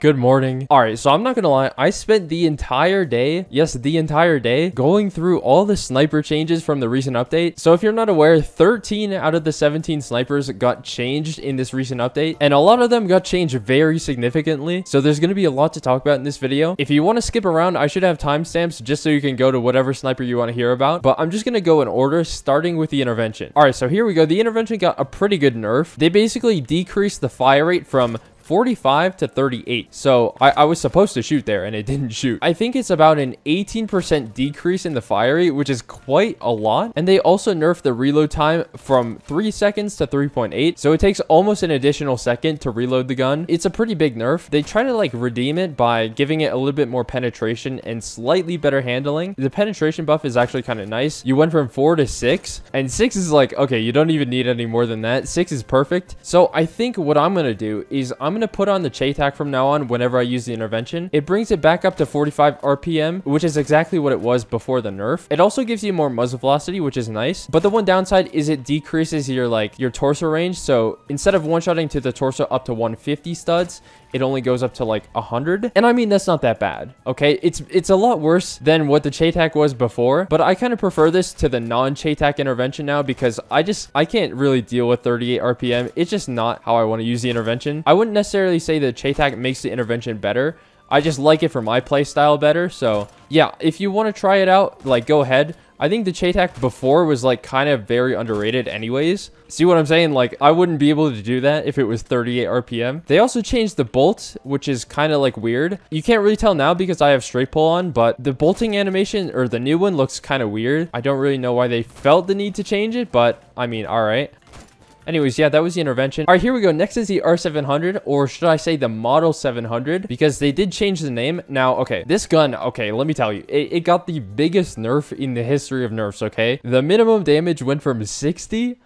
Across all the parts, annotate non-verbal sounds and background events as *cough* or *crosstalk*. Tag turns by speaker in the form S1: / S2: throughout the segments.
S1: Good morning. All right, so I'm not gonna lie. I spent the entire day, yes, the entire day, going through all the sniper changes from the recent update. So if you're not aware, 13 out of the 17 snipers got changed in this recent update, and a lot of them got changed very significantly. So there's gonna be a lot to talk about in this video. If you want to skip around, I should have timestamps just so you can go to whatever sniper you want to hear about. But I'm just gonna go in order, starting with the intervention. All right, so here we go. The intervention got a pretty good nerf. They basically decreased the fire rate from 45 to 38. So I, I, was supposed to shoot there and it *laughs* didn't shoot. I think it's about an 18% decrease in the fire rate, which is quite a lot. And they also nerfed the reload time from 3 seconds to 3.8. So it takes almost an additional second to reload the gun. It's a pretty big nerf. They try to like redeem it by giving it a little bit more penetration and slightly better handling. The penetration buff is actually kind of nice. You went from 4 to 6 and 6 is like, okay, you don't even need any more than that. 6 is perfect. So I think what I'm going to do is I'm going to put on the CheyTac from now on whenever I use the intervention. It brings it back up to 45 RPM, which is exactly what it was before the nerf. It also gives you more muzzle velocity, which is nice. But the one downside is it decreases your like your torso range. So instead of one-shotting to the torso up to 150 studs, it only goes up to like 100 and i mean that's not that bad okay it's it's a lot worse than what the CheyTac was before but i kind of prefer this to the non-CheyTac intervention now because i just i can't really deal with 38 rpm it's just not how i want to use the intervention i wouldn't necessarily say the CheyTac makes the intervention better I just like it for my playstyle better. So yeah, if you want to try it out, like go ahead. I think the CheyTac before was like kind of very underrated anyways. See what I'm saying? Like I wouldn't be able to do that if it was 38 RPM. They also changed the bolt, which is kind of like weird. You can't really tell now because I have straight pull on, but the bolting animation or the new one looks kind of weird. I don't really know why they felt the need to change it, but I mean, all right. Anyways, yeah, that was the intervention. All right, here we go. Next is the R700, or should I say the Model 700, because they did change the name. Now, okay, this gun, okay, let me tell you, it, it got the biggest nerf in the history of nerfs, okay? The minimum damage went from 60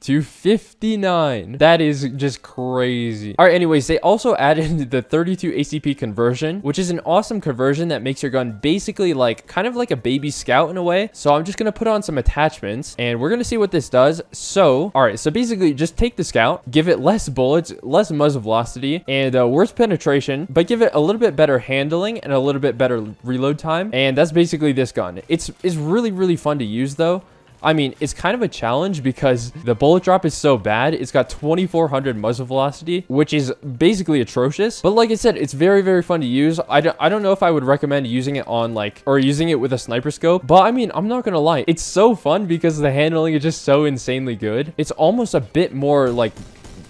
S1: to 59. That is just crazy. All right, anyways, they also added *laughs* the 32 ACP conversion, which is an awesome conversion that makes your gun basically like kind of like a baby scout in a way. So I'm just going to put on some attachments and we're going to see what this does. So, all right, so basically just take the scout, give it less bullets, less muzzle velocity, and uh, worse penetration, but give it a little bit better handling and a little bit better reload time. And that's basically this gun. It's, it's really, really fun to use though. I mean, it's kind of a challenge because the bullet drop is so bad. It's got 2400 muzzle velocity, which is basically atrocious. But like I said, it's very, very fun to use. I don't, I don't know if I would recommend using it on like, or using it with a sniper scope. But I mean, I'm not going to lie. It's so fun because the handling is just so insanely good. It's almost a bit more like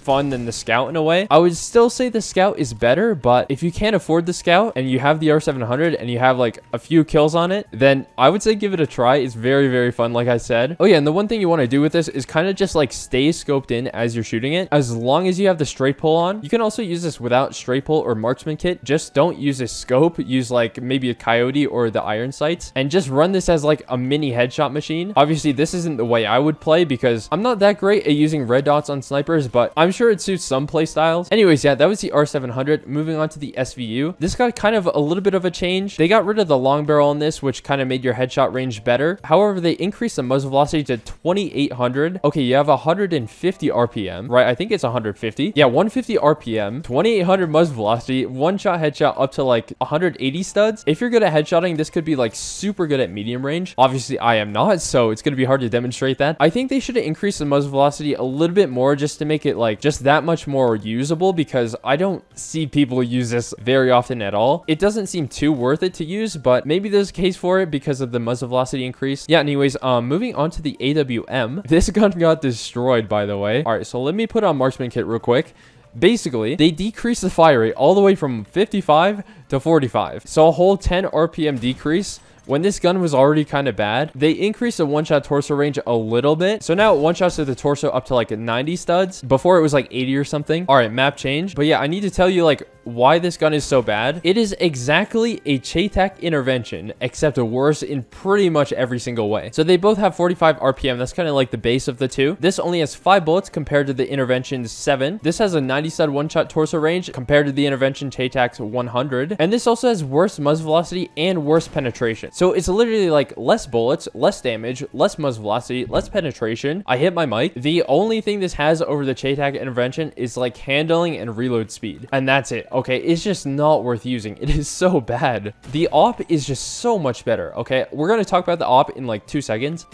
S1: fun than the Scout in a way. I would still say the Scout is better, but if you can't afford the Scout and you have the R700 and you have like a few kills on it, then I would say give it a try. It's very, very fun, like I said. Oh yeah, and the one thing you want to do with this is kind of just like stay scoped in as you're shooting it. As long as you have the straight pull on, you can also use this without straight pull or marksman kit. Just don't use a scope. Use like maybe a coyote or the iron sights and just run this as like a mini headshot machine. Obviously, this isn't the way I would play because I'm not that great at using red dots on snipers, but I'm sure it suits some playstyles. Anyways, yeah, that was the R700. Moving on to the SVU. This got kind of a little bit of a change. They got rid of the long barrel on this, which kind of made your headshot range better. However, they increased the muzzle velocity to 2800. Okay, you have 150 RPM, right? I think it's 150. Yeah, 150 RPM, 2800 muzzle velocity, one shot headshot up to like 180 studs. If you're good at headshotting, this could be like super good at medium range. Obviously, I am not, so it's going to be hard to demonstrate that. I think they should increase the muzzle velocity a little bit more just to make it like just that much more usable because I don't see people use this very often at all. It doesn't seem too worth it to use, but maybe there's a case for it because of the muzzle velocity increase. Yeah, anyways, um, moving on to the AWM. *laughs* This gun got destroyed, by the way. All right, so let me put on marksman kit real quick. Basically, they decrease the fire rate all the way from 55 to 45. So a whole 10 RPM decrease when this gun was already kind of bad, they increased the one-shot torso range a little bit. So now one-shots to the torso up to like 90 studs. Before it was like 80 or something. All right, map change. But yeah, I need to tell you like why this gun is so bad. It is exactly a CheyTac intervention, except worse in pretty much every single way. So they both have 45 RPM. That's kind of like the base of the two. This only has five bullets compared to the intervention's seven. This has a 90 stud one-shot torso range compared to the intervention CheyTac's 100. And this also has worse muzzle velocity and worse penetration. So it's literally like less bullets, less damage, less muzzle velocity, less penetration. I hit my mic. The only thing this has over the CheyTac intervention is like handling and reload speed. And that's it. Okay. It's just not worth using. *laughs* It is so bad. The op is just so much better. Okay. We're going to talk about the op in like two seconds.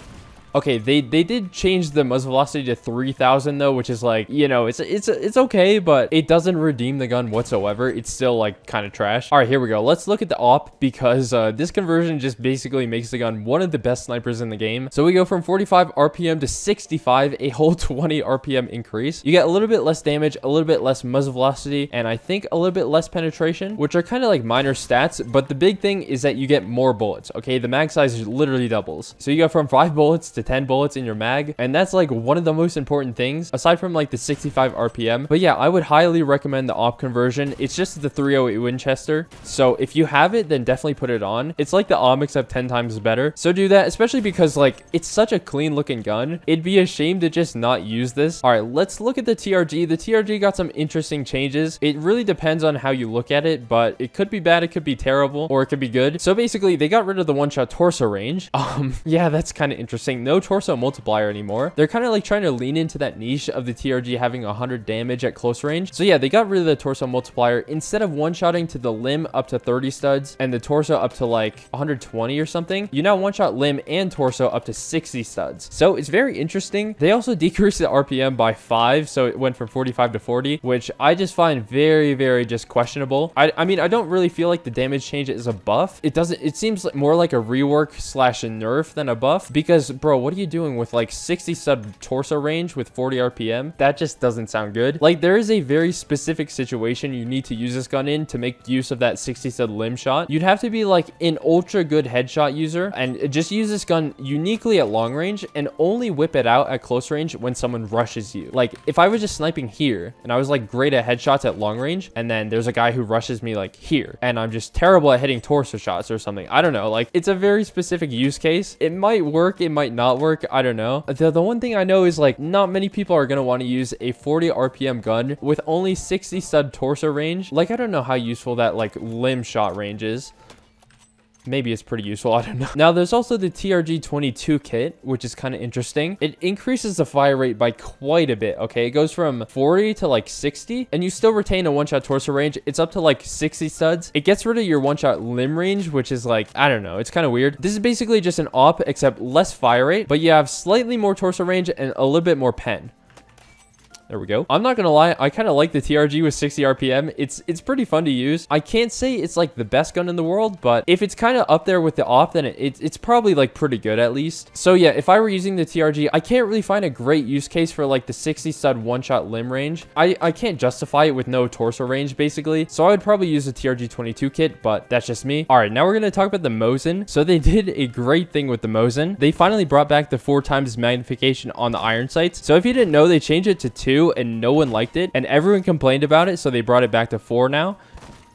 S1: Okay, they they did change the muzzle velocity to 3000 though, which is like, you know, it's it's it's okay, but it doesn't redeem the gun whatsoever. It's still like kind of trash. All right, here we go. Let's look at the op because uh, this conversion just basically makes the gun one of the best snipers in the game. So we go from 45 RPM to 65, a whole *laughs* 20 RPM increase. You get a little bit less damage, a little bit less muzzle velocity, and I think a little bit less penetration, which are kind of like minor stats, but the big thing is that you get more bullets, okay? The mag size literally doubles. So you go from 5 bullets to 10 bullets in your mag. And that's like one of the most important things aside from like the 65 RPM. But yeah, I would highly recommend the op conversion. It's just the 308 Winchester. So if you have it, then definitely put it on. It's like the AWP except 10 times better. So do that, especially because like it's such a clean looking gun. It'd be a shame to just not use this. All right, let's look at the TRG. The TRG got some interesting changes. It really depends on how you look at it, but it could be bad, it could be terrible, or it could be good. So basically, they got rid of the one-shot torso range. *laughs* Um, yeah, that's kind of interesting. No torso multiplier anymore. They're kind of like trying to lean into that niche of the TRG having 100 damage at close range. So yeah, they got rid of the torso multiplier. Instead of one-shotting to the limb up to 30 studs and the torso up to like 120 or something, you now one-shot limb and torso up to 60 studs. So it's very interesting. They also *laughs* decreased the RPM by 5, so it went from 45 to 40, which I just find very, very just questionable. I, I mean, I don't really feel like the damage change is a buff. It doesn't, it seems more like a rework slash a nerf than a buff because, bro, what are you doing with like 60 stud torso range with 40 RPM, that just doesn't sound good. Like there is a very specific situation you need to use this gun in to make use of that 60 stud limb shot. You'd have to be like an ultra good headshot user and just use this gun uniquely at long range and only whip it out at close range when someone rushes you. Like if I was just sniping here and I was like great at headshots at long range and then there's a guy who rushes me like here and I'm just terrible at hitting torso shots or something. I don't know. Like it's a very specific use case. It might work. It might not work. I don't know. The, the one thing I know is like not many people are going to want to use a 40 RPM gun with only 60 stud torso range. Like I don't know how useful that like limb shot range is maybe it's pretty useful. *laughs* I don't know. Now, there's also the TRG-22 kit, which is kind of interesting. It increases the fire rate by quite a bit, okay? It goes from 40 to like 60, and you still retain a one-shot torso range. It's up to like 60 studs. It gets rid of your one-shot limb range, which is like, I don't know. It's kind of weird. This is basically just an op, except less fire rate, but you have slightly more torso range and a little bit more pen. There we go. I'm not gonna lie, I kind of like the TRG with 60 RPM. It's it's pretty fun to use. I can't say it's like the best gun in the world, but if it's kind of up there with the off, then it, it, it's probably like pretty good at least. So yeah, if I were using the TRG, I can't really find a great use case for like the 60 stud one-shot limb range. I, I can't justify it with no torso range basically. So I would probably use the TRG 22 kit, but that's just me. All right, now we're gonna talk about the Mosin. So they *laughs* did a great thing with the Mosin. They finally brought back the four times magnification on the iron sights. So if you didn't know, they changed it to two two and no one liked it and everyone complained about it so they brought it back to four now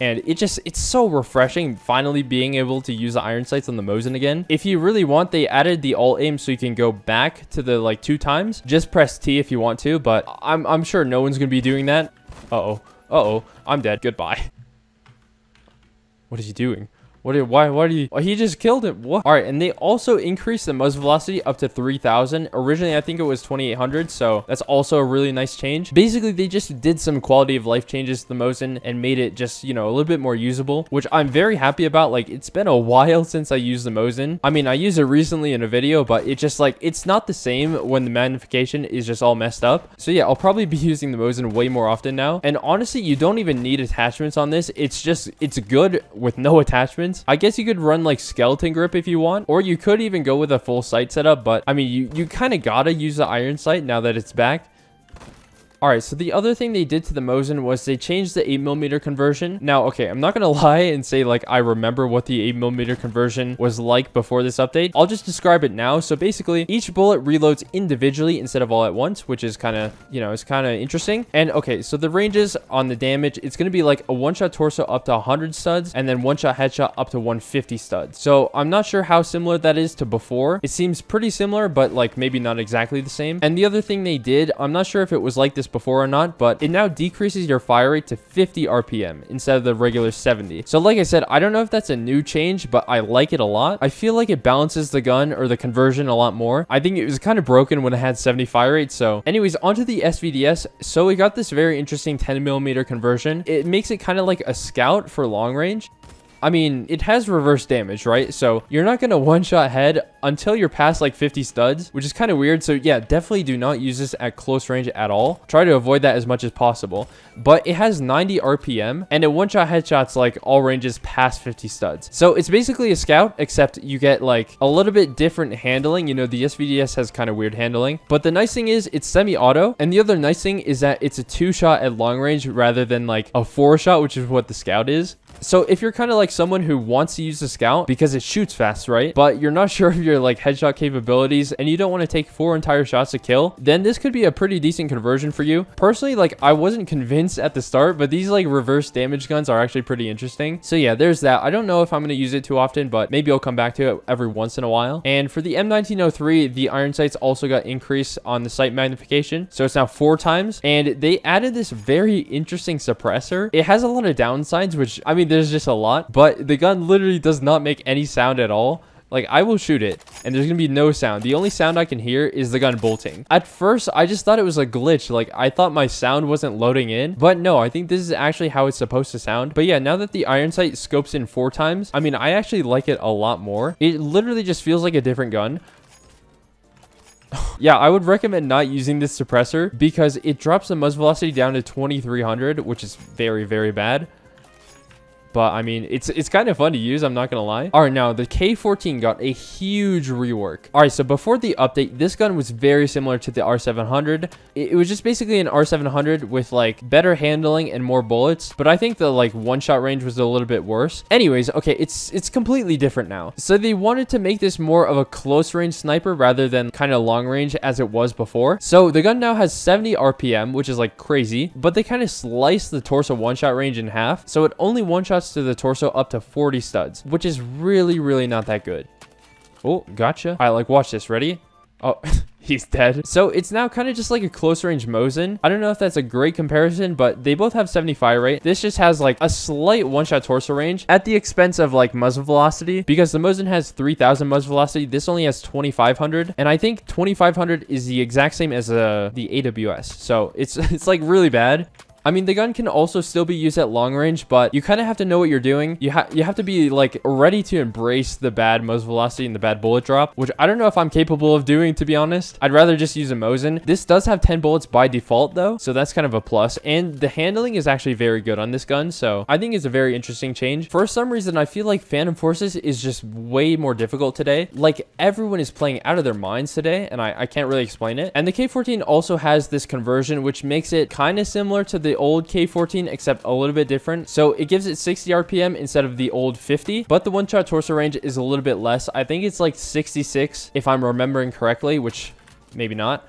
S1: and it just it's so refreshing finally being able to use the iron sights on the Mosin again. If you really want, they added the alt aim so you can go back to the like two times. Just press T if you want to, but I'm I'm sure no one's gonna be doing that. Uh oh, uh oh, I'm dead. Goodbye. *laughs* What is he doing? What? Are, why? Why do you? Oh, he just killed him. What? All right, and they also increased the muzzle velocity up to 3,000. Originally, I think it was 2,800, so that's also a really nice change. Basically, they just did some quality of life changes to the Mosin and made it just, you know, a little bit more usable, which I'm very happy about. Like, it's been a while *laughs* since I used the Mosin. I mean, I used it recently in a video, but it's just like, it's not the same when the magnification is just all messed up. So yeah, I'll probably *laughs* be using the Mosin way more often now. And honestly, you don't even need attachments on this. It's just, it's good with no *laughs* attachments I guess you could run like skeleton grip if you want, or you could even go with a full sight setup, but I mean, you, you kind of gotta use the iron sight now that it's back. Alright, so the other thing they did to the Mosin was they changed the 8mm conversion. Now, okay, I'm not going *laughs* to lie and say, like, I remember what the 8mm conversion was like before this update. I'll just describe it now. So basically, each bullet reloads individually instead of all at once, which is kind of, you know, it's kind of interesting. And, okay, so the ranges on the damage, it's going to be like a one-shot torso up to 100 studs, and then one-shot headshot up to 150 studs. So I'm not sure how similar that is to before. It seems pretty similar, but, like, maybe not exactly the same. And the other thing they did, I'm not sure if it was like this before or not, but it now decreases your fire rate to 50 RPM instead of the regular 70. So like I said, I don't know if that's a new change, but I like it a lot. I feel like it balances the gun or the conversion a lot more. I think it was kind of broken when it had 70 fire rate. So anyways, onto the SVDS. So we got this very interesting 10 millimeter conversion. It makes it kind of like a scout for long range. I mean, it has reverse damage, right? So you're not going to one-shot head until you're past like 50 studs, which is kind of weird. So yeah, definitely do not use this at close range at all. Try to avoid that as much as possible. But it has 90 RPM and it one-shot headshots like all ranges past 50 studs. So it's basically a scout, except you get like a little bit different handling. You know, the SVDS has kind of weird handling. But the nice thing is it's semi-auto. And the other nice thing is that it's a two-shot at long range rather than like a four-shot, which is what the scout is. So if you're kind of like someone who wants to use the scout because it shoots fast, right? But you're not *laughs* sure of your like headshot capabilities and you don't want to take four entire shots to kill, then this could be a pretty decent conversion for you. Personally, like I wasn't convinced at the start, but these like reverse damage guns are actually pretty interesting. So yeah, there's that. I don't know if I'm going to use it too often, but maybe I'll come back to it every once in a while. And for the M1903, the iron sights also got increased on the sight magnification. So it's now four times and they added this very interesting suppressor. It has a lot of downsides, which I mean, there's just a lot, but the gun literally does not make any sound at all. Like, I will shoot it, and there's gonna be no sound. The only sound I can hear is the gun bolting. At first, I just thought it was a glitch. Like, I thought my sound wasn't loading in. But no, I think this is actually how it's supposed to sound. But yeah, now that the iron sight scopes in four times, I mean, I actually like it a lot more. It literally just feels like a different gun *laughs* yeah, I would recommend not using this suppressor because it drops the muzzle velocity down to 2300, which is very, very bad. But I mean, it's it's kind of fun to use, I'm not to lie. All right, now the K14 got a huge rework. All right, so before the update, this gun was very similar to the R700. It, it was just basically an R700 with like better handling and more bullets. But I think the like one-shot range was a little bit worse. Anyways, okay, it's it's completely different now. So they wanted to make this more of a close range sniper rather than kind of long range as it was before. So the gun now has 70 RPM, which is like crazy. But they kind of sliced the torso one-shot range in half. So it only one-shot to the torso up to 40 studs, which is really, really not that good. Oh, gotcha. All right, like, watch this. Ready? Oh, *laughs* he's dead. So it's now kind of just like a close range Mosin. I don't know if that's a great comparison, but they both have 70 fire rate. This just has like a slight one-shot torso range at the expense of like muzzle velocity because the Mosin has 3000 muzzle velocity. This only has 2500. And I think 2500 is the exact same as uh, the AWS. So it's, *laughs* it's like really bad. I mean, the gun can also still be used at long range, but you kind of have to know what you're doing. You, have you have to be like ready to embrace the bad muzzle velocity and the bad bullet drop, which I don't know if I'm capable of doing, to be honest. I'd rather just use a Mosin. This does have 10 bullets by default, though, so that's kind of a plus. And the handling is actually very good on this gun, so I think it's a very interesting change. For some reason, I feel like Phantom Forces is just way more difficult today. Like, everyone is playing out of their minds today, and I, I can't really explain it. And the K14 also has this conversion, which makes it kind of similar to the the old K14 except a little bit different. So it gives it 60 RPM instead of the old 50, but the one-shot torso range is a little bit less. I think it's like 66 if I'm remembering correctly, which maybe not.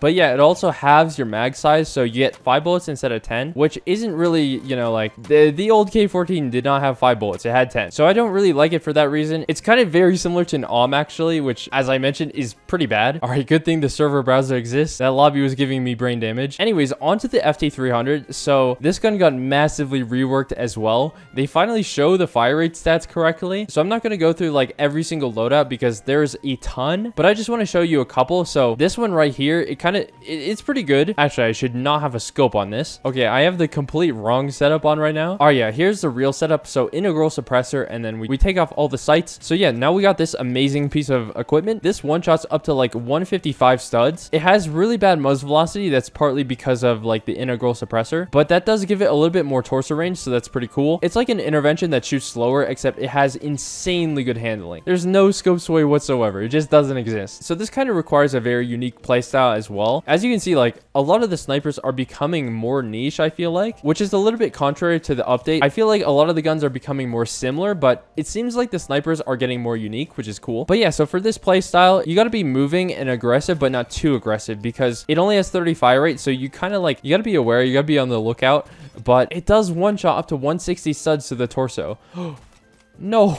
S1: But yeah, it also halves your mag size, so you get 5 bullets instead of 10, which isn't really, you know, like, the, the old K14 did not have 5 bullets, it had 10. So I don't really like it for that reason. It's kind of very similar to an OM, actually, which, as I mentioned, is pretty bad. Alright, good thing the server browser exists. That lobby was giving me brain damage. Anyways, onto the FT300. So this gun got massively reworked as well. They finally show the fire rate stats correctly. So I'm not going to go through, like, every single loadout because there's a ton, but I just want to show you a couple. So this one right here, it kind kind of, it, it's pretty good. Actually, I should not have a scope on this. Okay, I have the complete wrong setup on right now. Oh yeah, here's the real setup. So integral suppressor, and then we, we take off all the sights. So yeah, now we got this amazing piece of equipment. This one shot's up to like 155 studs. It has really bad muzzle velocity. That's partly because of like the integral suppressor, but that does give it a little bit more torso range. So that's pretty cool. It's like an intervention that shoots slower, except it has insanely good handling. There's no scope sway whatsoever. It just doesn't exist. So this kind of requires a very unique playstyle as well well. As you can see, like a lot of the snipers are becoming more niche, I feel like, which is a little bit contrary to the update. I feel like a lot of the guns are becoming more similar, but it seems like the snipers are getting more unique, which is cool. But yeah, so for this play style, you got to be moving and aggressive, but not too aggressive because it only has 30 fire rate. So you kind of like, you got to be aware, you got to be on the lookout, but it does one shot up to 160 studs to the torso. *gasps* no.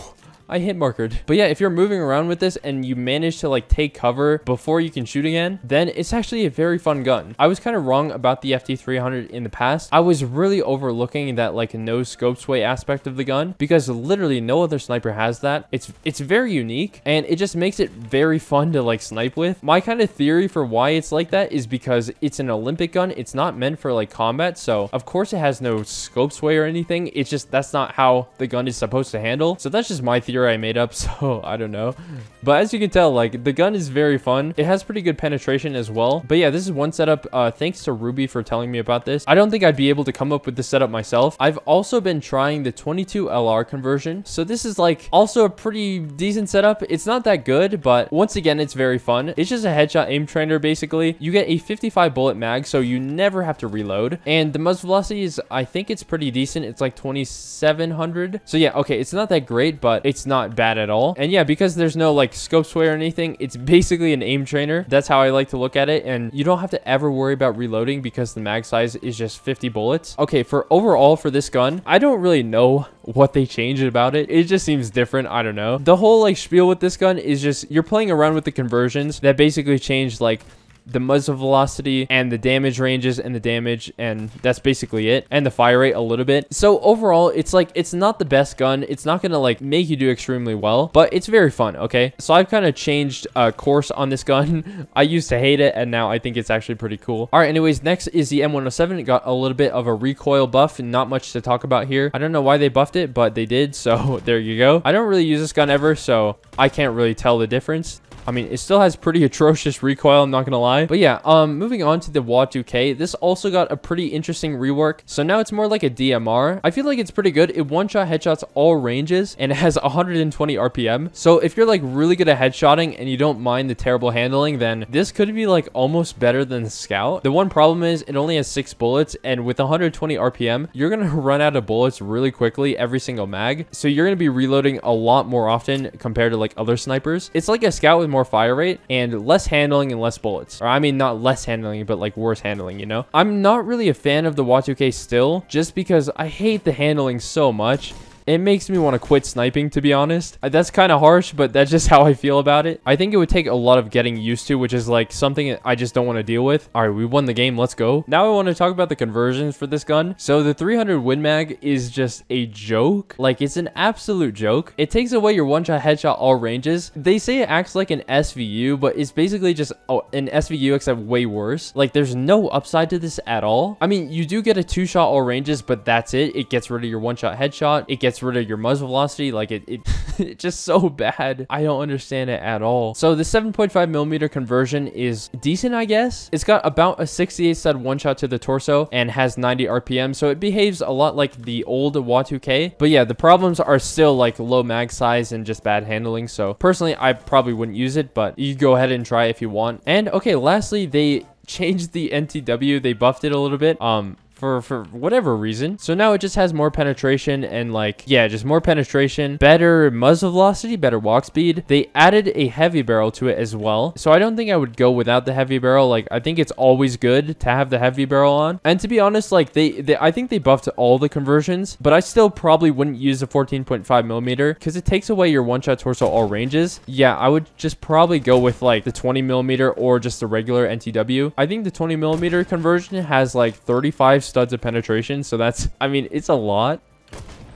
S1: I hit markered. But yeah, if you're moving around with this and you manage to like take cover before you can shoot again, then it's actually a very fun gun. I was kind of wrong about the FT300 in the past. I was really overlooking that like no scope sway aspect of the gun because literally no other sniper has that. It's it's very unique and it just makes it very fun to like snipe with. My kind of theory for why it's like that is because it's an Olympic gun. It's not meant for like combat. So of course it has no scope sway or anything. It's just that's not how the gun is supposed to handle. So that's just my theory I made up. *laughs* So I don't know. But as you can tell, like the gun is very fun. It has pretty good penetration as well. But yeah, this is one setup. Uh, thanks to Ruby for telling me about this. I don't think I'd be able to come up with the setup myself. I've also been trying the 22 LR conversion. So this is like also a pretty decent setup. It's not that good, but once again, it's very fun. It's just a headshot aim trainer, basically. You get a 55 bullet mag, so you never have to reload. And the muzzle velocity is, I think it's pretty decent. It's like 2,700. So yeah, okay, it's not that great, but it's not bad at all. And yeah, because there's no like scope sway or anything, it's basically an aim trainer. That's how I like to look at it. And you don't have to ever worry about reloading because the mag size is just 50 bullets. Okay, for overall for this gun, I don't really know what they changed about it. It just seems different. I don't know. The whole like spiel with this gun is just you're playing around with the conversions that basically changed like the muzzle velocity and the damage ranges and the damage and that's basically it and the fire rate a little bit. So overall it's like it's not the best gun. It's not gonna like make you do extremely well but it's very fun okay? So i've kind of changed uh course on this gun. *laughs* I used to hate it and now i think it's actually pretty cool. All right anyways next is the m107 it got a little bit of a recoil buff and not much to talk about here. I don't know why they buffed it but they did so *laughs* there you go. I don't really use this gun ever so i can't really tell the difference I mean, it still has pretty *laughs* atrocious recoil, I'm not gonna lie. But yeah, um, moving on to the WA2K, this also got a pretty interesting rework. So now it's more like a DMR. I feel like it's pretty good. It one-shot headshots all ranges, and *laughs* it has 120 RPM. So if you're like really good at headshotting and you don't mind the terrible handling, then this could be like almost better than the Scout. The one problem is it only has six bullets, and with 120 RPM, you're gonna *laughs* run out of bullets really quickly every single mag. So you're gonna be reloading a lot more often compared to like other snipers. It's like a Scout with more fire rate and less handling and less bullets. Or I mean, not less handling, but like worse handling, you know? I'm not really a fan of the WA2K still, just because I hate the handling so much. It makes me want to quit sniping, to be honest. Uh, that's kind of harsh, but that's just *laughs* how I feel about it. I think it would take a lot of getting used to, which is like something I just don't want to deal with. All right, we won the game. Let's go. Now I want to talk about the conversions for this gun. So the 300 Win Mag is just a joke. Like, it's an absolute joke. It takes away your one-shot headshot all ranges. They say it acts like an SVU, but it's basically just oh, an SVU except way worse. Like, there's no upside to this at all. I mean, you do get a two-shot all ranges, but that's it. It gets rid of your one-shot headshot. It gets gets rid of your muzzle velocity. Like it, it *laughs* it's just so bad. I don't understand it at all. So the 7.5 millimeter conversion is decent, I guess. It's got about a 68 stud one shot to the torso and has 90 RPM. So it behaves a lot like the old WA2K. But yeah, the problems are still like low mag size and just bad handling. So personally, I probably wouldn't use it, but you go ahead and try if you want. And okay, lastly, they changed the NTW. They buffed it a little bit. Um, for for whatever reason. So now it just has more penetration and like yeah, just more penetration, better muzzle velocity, better walk speed. They added a heavy barrel to it as well. So I don't think I would go without the heavy barrel. Like I think it's always good to have the heavy barrel on. And to be honest, like they, they I think they buffed all the conversions, but I still probably wouldn't use the 14.5 millimeter because it takes away your one shot torso all ranges. Yeah, I would just probably go with like the 20 millimeter or just the regular NTW. I think the 20 millimeter conversion has like 35 studs of penetration. So that's, I mean, it's a lot.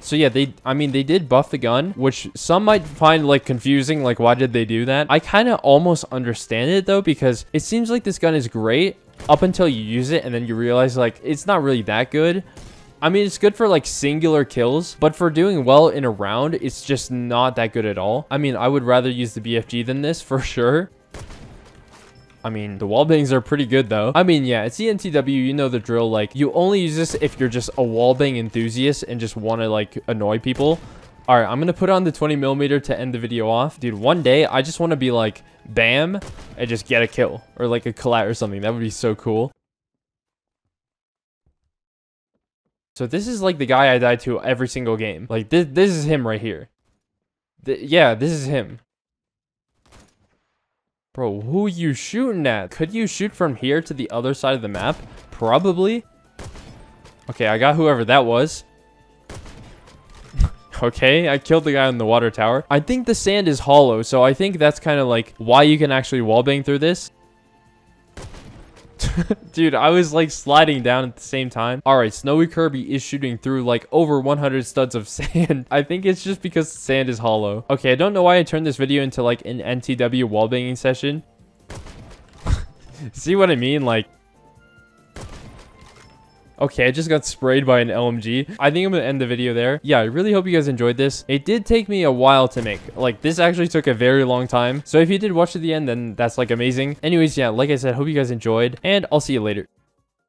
S1: So yeah, they, I mean, they did buff the gun, which some might find like confusing. Like, why did they do that? I kind of almost understand it though, because it seems like this gun is great up until you use it. And then you realize like, it's not really that good. I mean, it's good for like singular kills, but for doing well in a round, it's just not that good at all. I mean, I would rather use the BFG than this *laughs* for sure. I mean, the wall bangs are pretty good though. I mean, yeah, it's ENTW, You know the drill. Like, you only use this if you're just a wall bang enthusiast and just want to like annoy people. All right, I'm going to put on the 20 millimeter to end the video off. Dude, one day I just want to be like, bam, and just get a kill or like a collat or something. That would be so cool. So this is like the guy I die to every single game. Like this, this is him right here. Th yeah, this is him. Bro, who you shooting at? Could you shoot from here to the other side of the map? Probably. Okay, I got whoever that was. *laughs* Okay, I killed the guy on the water tower. I think the sand is hollow, so I think that's kind of like why you can actually wallbang through this. *laughs* Dude, I was like sliding down at the same time. All right, Snowy Kirby is shooting through like over 100 studs of *laughs* sand. I think it's just because sand is hollow. Okay, I don't know why I turned this video into like an NTW wallbanging session. *laughs* See what I mean? Like, Okay, I just got sprayed by an LMG. I think I'm gonna end the video there. Yeah, I really hope you guys enjoyed this. It did take me a while to make. Like, this actually took a very long time. So if you did watch to the end, then that's like amazing. Anyways, yeah, like I said, hope you guys enjoyed, and I'll see you later.